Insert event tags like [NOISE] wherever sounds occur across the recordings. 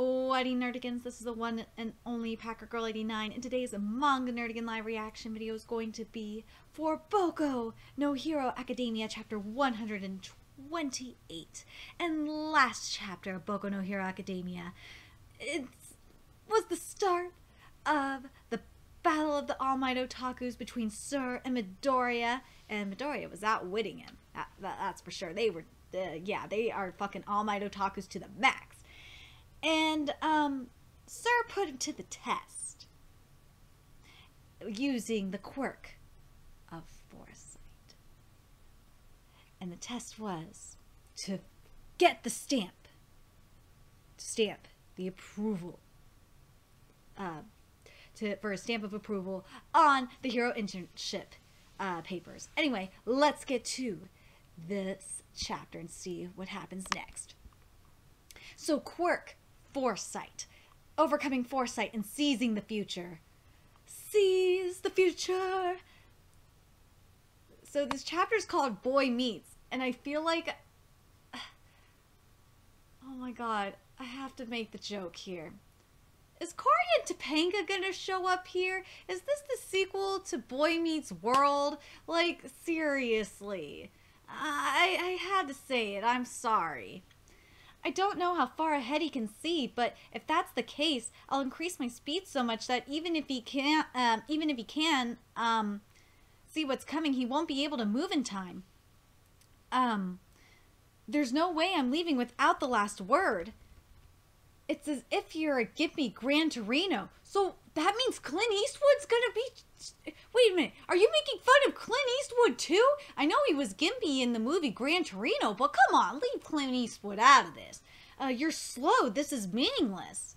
Whitey Nerdigans, this is the one and only Packer Girl 89, and today's manga Nerdigan live reaction video is going to be for Boku no Hero Academia chapter 128. And last chapter of Boku no Hero Academia, it was the start of the battle of the All Might Otakus between Sir and Midoriya, and Midoriya was outwitting him. That, that, that's for sure. They were, uh, yeah, they are fucking All Might Otakus to the max. And um, Sir put him to the test using the quirk of foresight. And the test was to get the stamp, stamp the approval, uh, to for a stamp of approval on the hero internship uh, papers. Anyway, let's get to this chapter and see what happens next. So quirk foresight, overcoming foresight and seizing the future. Seize the future. So this chapter is called Boy Meets, and I feel like, [SIGHS] oh my god, I have to make the joke here. Is Cory and Topanga gonna show up here? Is this the sequel to Boy Meets World? Like, seriously. I, I had to say it. I'm sorry. I don't know how far ahead he can see, but if that's the case, I'll increase my speed so much that even if he can't, um, even if he can, um, see what's coming, he won't be able to move in time. Um, there's no way I'm leaving without the last word. It's as if you're a Gimpy Gran Torino. So that means Clint Eastwood's gonna be. Wait a minute. Are you making fun of Clint Eastwood too? I know he was Gimpy in the movie Gran Torino, but come on, leave Clint Eastwood out of this. Uh, you're slow. This is meaningless.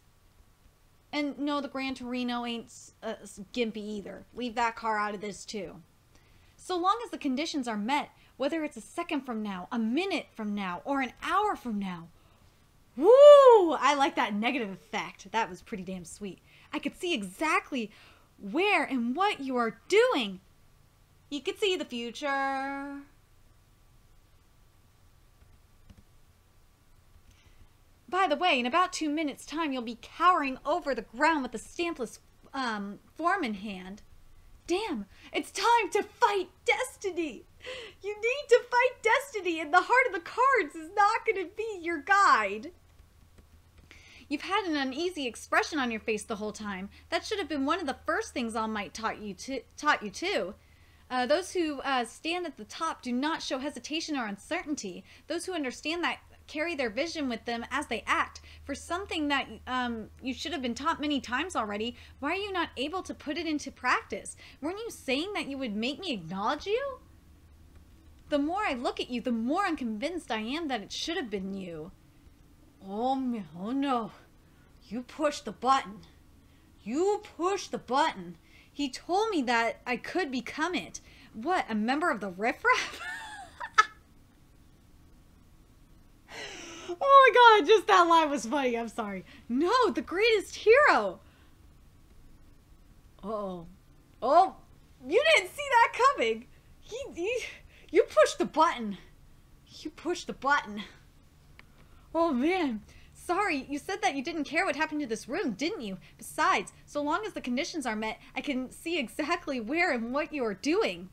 And no, the Gran Torino ain't uh, Gimpy either. Leave that car out of this too. So long as the conditions are met, whether it's a second from now, a minute from now, or an hour from now. Woo! I like that negative effect. That was pretty damn sweet. I could see exactly where and what you are doing. You could see the future. By the way, in about two minutes' time, you'll be cowering over the ground with the stampless um, form in hand. Damn, it's time to fight destiny. You need to fight destiny, and the heart of the cards is not going to be your guide. You've had an uneasy expression on your face the whole time. That should have been one of the first things All Might taught you to taught you too. Uh, those who uh, stand at the top do not show hesitation or uncertainty. Those who understand that carry their vision with them as they act. For something that um, you should have been taught many times already, why are you not able to put it into practice? Weren't you saying that you would make me acknowledge you? The more I look at you, the more unconvinced I am that it should have been you. Oh, oh no. You push the button. You push the button. He told me that I could become it. What, a member of the Riff Raff? [LAUGHS] oh my god, just that line was funny. I'm sorry. No, the greatest hero. Uh oh. Oh, you didn't see that coming. He, he, you pushed the button. You pushed the button. Oh man. Sorry, you said that you didn't care what happened to this room, didn't you? Besides, so long as the conditions are met, I can see exactly where and what you are doing.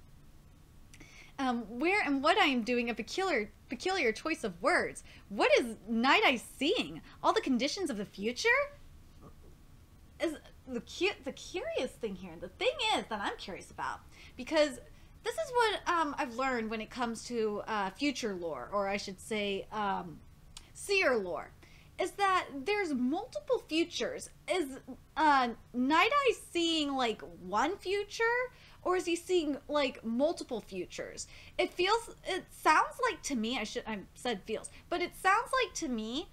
Um, where and what I am doing a peculiar peculiar choice of words. What is Night Eye seeing? All the conditions of the future? Is the cu- the curious thing here. The thing is that I'm curious about because this is what um, I've learned when it comes to uh, future lore, or I should say, um, seer lore is that there's multiple futures. Is uh, Night Eye seeing like one future, or is he seeing like multiple futures? It feels, it sounds like to me. I should I said feels, but it sounds like to me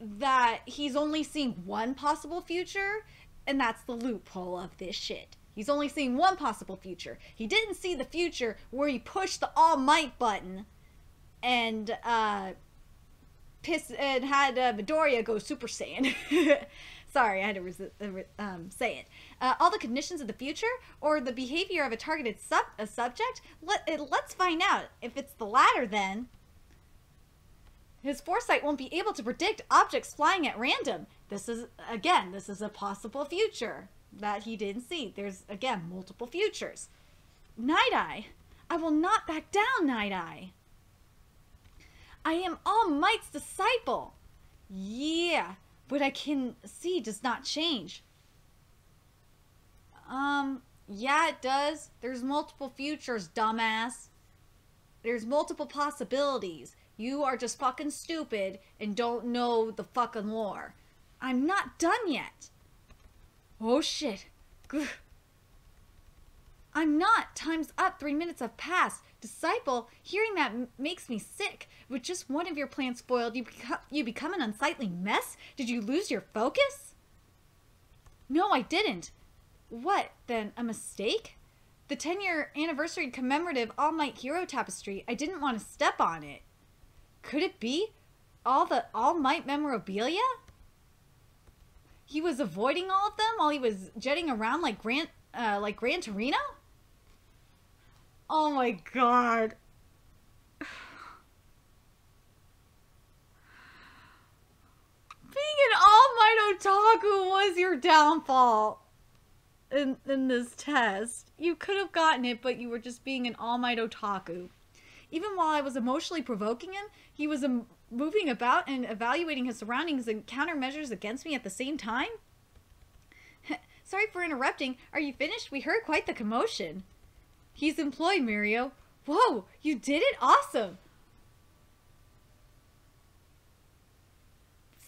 that he's only seeing one possible future, and that's the loophole of this shit. He's only seeing one possible future. He didn't see the future where he pushed the All Might button and uh piss and had uh, Midoriya go Super Saiyan. [LAUGHS] Sorry, I had to resi- uh, um, say it. Uh, all the conditions of the future or the behavior of a targeted sub a subject. Let let's find out. If it's the latter, then His foresight won't be able to predict objects flying at random. This is, again, this is a possible future that he didn't see. There's, again, multiple futures. Night Eye, I will not back down, Night Eye. I am All Might's disciple. Yeah, what I can see does not change. Um, yeah, it does. There's multiple futures, dumbass. There's multiple possibilities. You are just fucking stupid and don't know the fucking lore. I'm not done yet. Oh shit. I'm not. Time's up. Three minutes have passed. Disciple, hearing that makes me sick. With just one of your plans spoiled, you, beco you become an unsightly mess? Did you lose your focus? No, I didn't. What, then, a mistake? The 10 year anniversary commemorative All Might Hero Tapestry, I didn't want to step on it. Could it be all the All Might memorabilia? He was avoiding all of them while he was jetting around like Grant, uh, like Gran Torino? Oh my god. Being an All Might Otaku was your downfall in, in this test. You could have gotten it, but you were just being an All Might Otaku. Even while I was emotionally provoking him, he was um, moving about and evaluating his surroundings and countermeasures against me at the same time. [LAUGHS] Sorry for interrupting. Are you finished? We heard quite the commotion. He's employed, Mirio. Whoa, you did it? Awesome.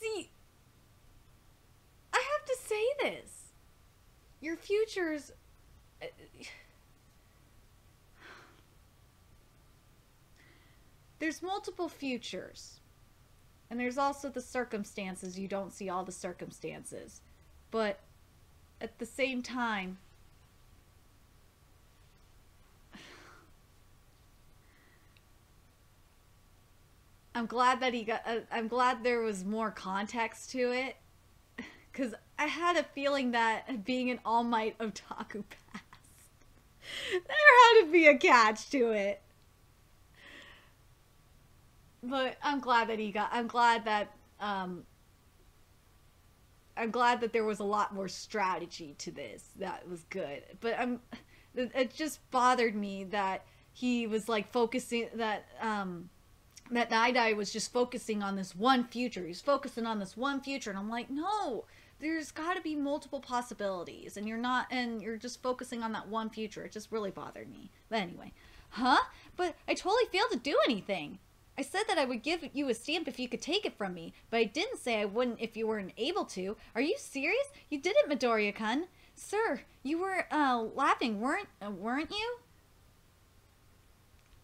See, I have to say this. Your futures... [SIGHS] There's multiple futures. And there's also the circumstances. You don't see all the circumstances. But at the same time, I'm glad that he got. Uh, I'm glad there was more context to it, because I had a feeling that being an All Might otaku [LAUGHS] past, there had to be a catch to it. But I'm glad that he got. I'm glad that. Um, I'm glad that there was a lot more strategy to this. That was good. But I'm. It just bothered me that he was like focusing that. Um, that Night was just focusing on this one future. He's focusing on this one future, and I'm like, no, there's got to be multiple possibilities, and you're not, and you're just focusing on that one future. It just really bothered me. But anyway, huh? But I totally failed to do anything. I said that I would give you a stamp if you could take it from me, but I didn't say I wouldn't if you weren't able to. Are you serious? You did it, Midoriya-kun. Sir, you were uh, laughing, weren't uh, weren't you?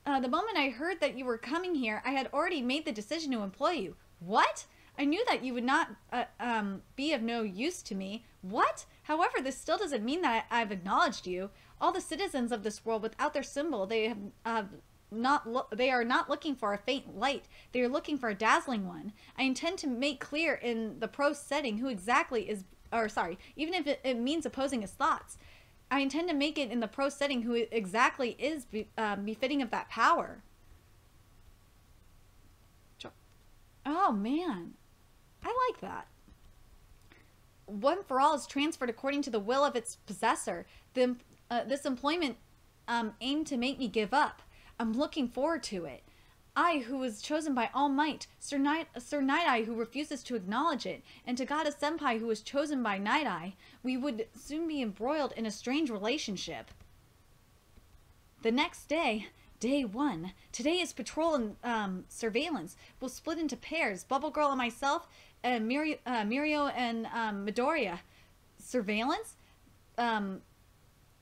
Uh, the moment I heard that you were coming here, I had already made the decision to employ you. What? I knew that you would not uh, um, be of no use to me. What? However, this still doesn't mean that I've acknowledged you. All the citizens of this world, without their symbol, they have uh, not they are not looking for a faint light. They are looking for a dazzling one. I intend to make clear in the prose setting who exactly is, or sorry, even if it, it means opposing his thoughts. I intend to make it in the pro setting who exactly is be, um, befitting of that power. Oh man, I like that. One for all is transferred according to the will of its possessor. The, uh, this employment um, aimed to make me give up. I'm looking forward to it. I, who was chosen by All Might, Sir Night, Sir Night Eye, who refuses to acknowledge it, and to Togata Senpai, who was chosen by Night Eye, we would soon be embroiled in a strange relationship. The next day, day one, today is patrol and um, surveillance. We'll split into pairs, Bubble Girl and myself, and Mirio, uh, Mirio and um, Midoriya. Surveillance? Um,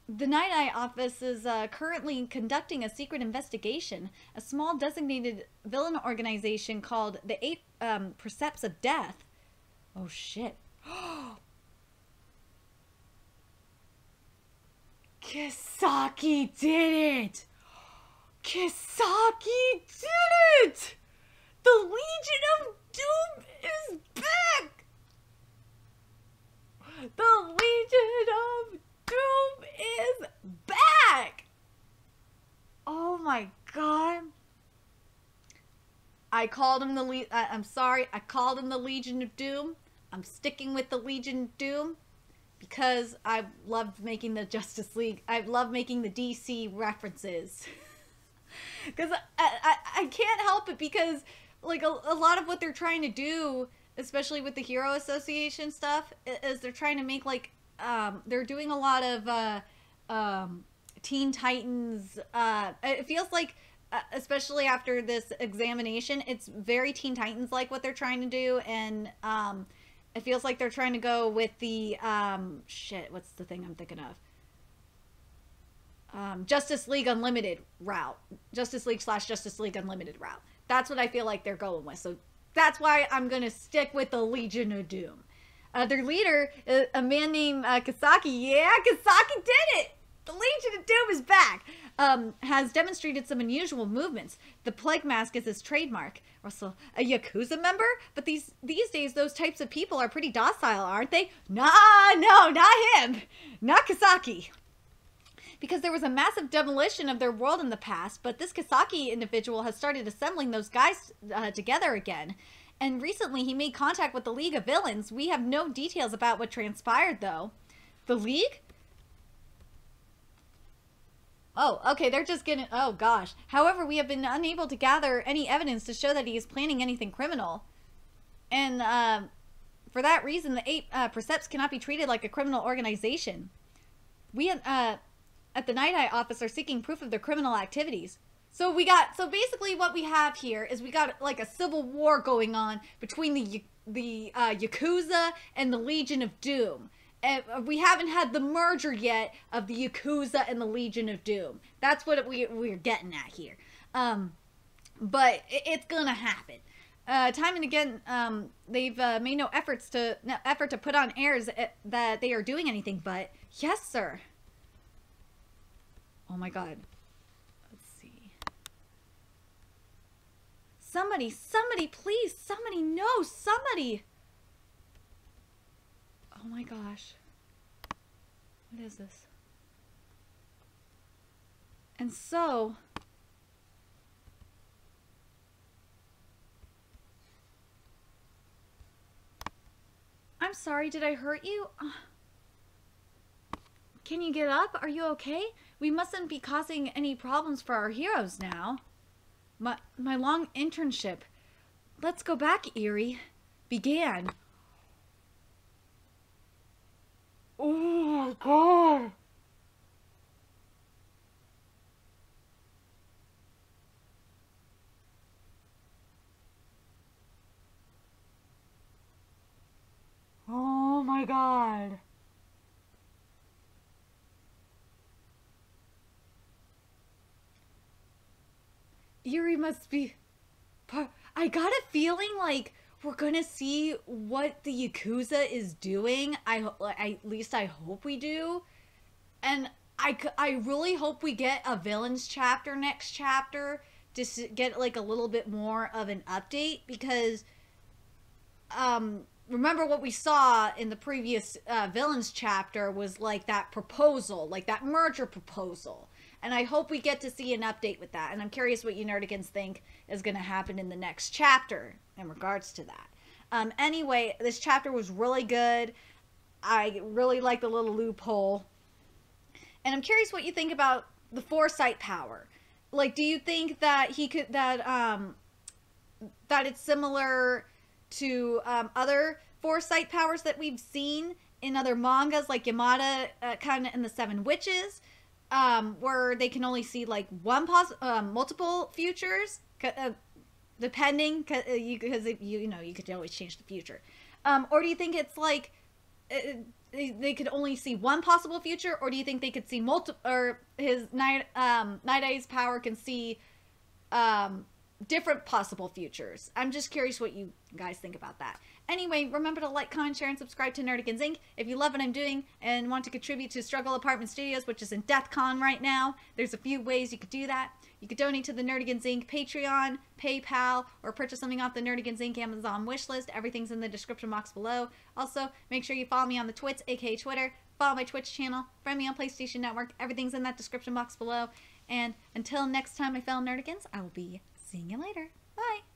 the Night Eye office is uh, currently conducting a secret investigation. A small designated villain organization called the Eight um, Precepts of Death. Oh shit. [GASPS] Kisaki did it! Kisaki did it! The Legion of Doom is back! The Legion of Doom is back! Oh my god. I called him the Le- I- I'm sorry. I called him the Legion of Doom. I'm sticking with the Legion of Doom because I loved making the Justice League. I love making the DC references. [LAUGHS] Because I, I, I can't help it because, like, a, a lot of what they're trying to do, especially with the Hero Association stuff, is they're trying to make, like, um, they're doing a lot of, uh, um, Teen Titans. Uh, it feels like, uh, especially after this examination, it's very Teen Titans like what they're trying to do, and um, it feels like they're trying to go with the um, shit. What's the thing I'm thinking of? Um, Justice League Unlimited route, Justice League slash Justice League Unlimited route. That's what I feel like they're going with. So that's why I'm gonna stick with the Legion of Doom. Uh, their leader, uh, a man named uh, Kasaki, yeah, Kasaki did it! The Legion of Doom is back! Um, has demonstrated some unusual movements. The plague mask is his trademark. Russell, a Yakuza member? But these these days, those types of people are pretty docile, aren't they? Nah, no, not him! Not Kasaki because there was a massive demolition of their world in the past, but this Kasaki individual has started assembling those guys uh, together again. And recently he made contact with the League of Villains. We have no details about what transpired, though. The League? Oh, okay, they're just getting. Oh, gosh. However, we have been unable to gather any evidence to show that he is planning anything criminal. And uh, for that reason, the eight uh, Percepts cannot be treated like a criminal organization. We uh, at the Night Eye office are seeking proof of their criminal activities. So we got so basically what we have here is we got like a civil war going on between the the uh, Yakuza and the Legion of Doom. Uh, we haven't had the merger yet of the Yakuza and the Legion of Doom. That's what we we're getting at here. Um, but it, it's gonna happen. Uh, time and again, um, they've uh, made no efforts to no effort to put on airs uh, that they are doing anything. But yes, sir. Oh my god. Let's see. Somebody, somebody, please, somebody, no, somebody. Oh my gosh. What is this? And so. I'm sorry, did I hurt you? Uh, Can you get up? Are you okay? We mustn't be causing any problems for our heroes now. My my long internship. Let's go back, Eri. Began. Oh my god. Oh my god. Yuri must be. I got a feeling like we're gonna see what the Yakuza is doing. I, I at least I hope we do, and I, I really hope we get a villains chapter next chapter to get like a little bit more of an update because um remember what we saw in the previous uh, villains chapter was like that proposal like that merger proposal. And i hope we get to see an update with that. And i'm curious what you nerdigans think is going to happen in the next chapter in regards to that. Um anyway this chapter was really good. I really like the little loophole. And i'm curious what you think about the foresight power. Like do you think that he could that um that it's similar to um, other foresight powers that we've seen in other mangas, like Yamada, uh, kind of in the Seven Witches, um, where they can only see like one pos- um, multiple futures, uh, depending, because you, 'cause if you you know you could always change the future. Um, or do you think it's like uh, they, they could only see one possible future, or do you think they could see multiple? Or his night um, Night Eye's power can see um different possible futures. I'm just curious what you guys think about that. Anyway, remember to like, comment, share, and subscribe to Nerdigans Inc. If you love what I'm doing and want to contribute to Struggle Apartment Studios, which is in DEFCON right now, there's a few ways you could do that. You could donate to the Nerdigans Inc. Patreon, PayPal, or purchase something off the Nerdigans Inc. Amazon wishlist. Everything's in the description box below. Also, make sure you follow me on the Twits, aka Twitter. Follow my Twitch channel. Friend me on PlayStation Network. Everything's in that description box below. And until next time, my fellow Nerdigans, I will be seeing you later. Bye.